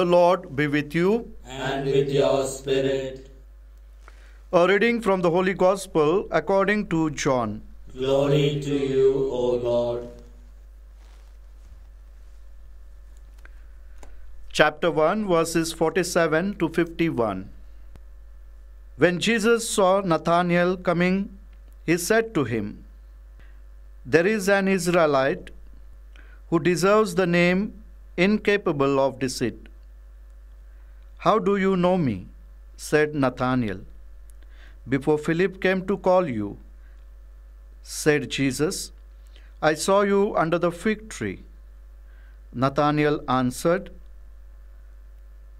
The Lord be with you. and with your spirit. A reading from the Holy Gospel according to John. Glory to you, O Lord. Chapter 1, verses 47 to 51. When Jesus saw Nathanael coming, he said to him, There is an Israelite who deserves the name incapable of deceit. How do you know me? said Nathanael. Before Philip came to call you, said Jesus, I saw you under the fig tree. Nathanael answered,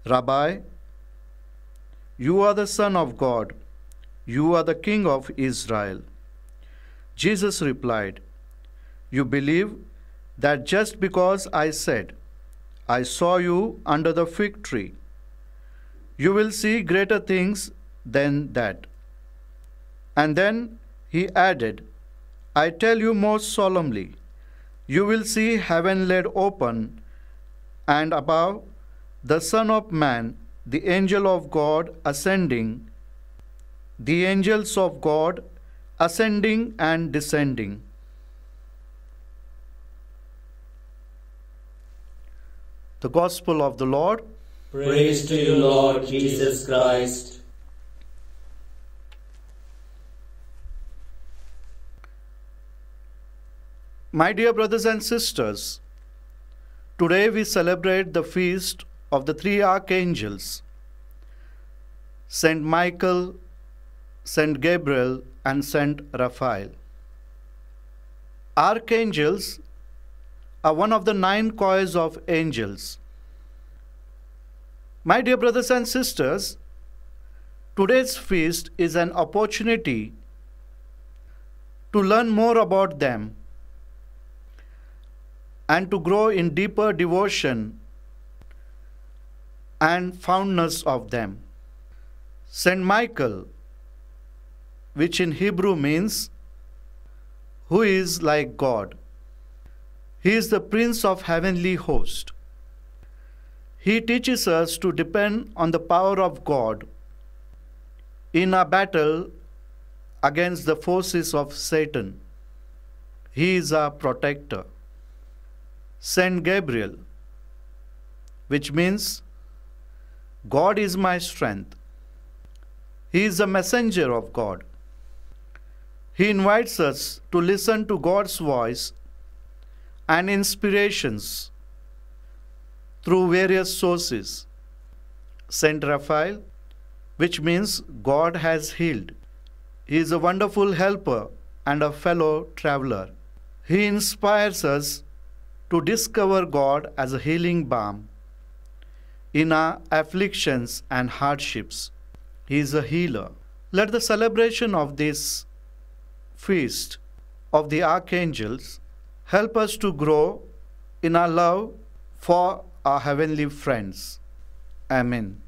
Rabbi, you are the Son of God, you are the King of Israel. Jesus replied, You believe that just because I said, I saw you under the fig tree, you will see greater things than that. And then he added, I tell you most solemnly, you will see heaven laid open, and above the Son of Man, the angel of God ascending, the angels of God ascending and descending. The Gospel of the Lord. Praise to you, Lord Jesus Christ. My dear brothers and sisters, today we celebrate the feast of the three archangels Saint Michael, Saint Gabriel, and Saint Raphael. Archangels are one of the nine choirs of angels. My dear brothers and sisters, today's feast is an opportunity to learn more about them and to grow in deeper devotion and fondness of them. Saint Michael, which in Hebrew means who is like God. He is the Prince of heavenly host. He teaches us to depend on the power of God in our battle against the forces of Satan. He is our protector. Saint Gabriel, which means God is my strength. He is a messenger of God. He invites us to listen to God's voice and inspirations through various sources. Saint Raphael, which means God has healed. He is a wonderful helper and a fellow traveler. He inspires us to discover God as a healing balm in our afflictions and hardships. He is a healer. Let the celebration of this feast of the archangels help us to grow in our love for our heavenly friends. Amen.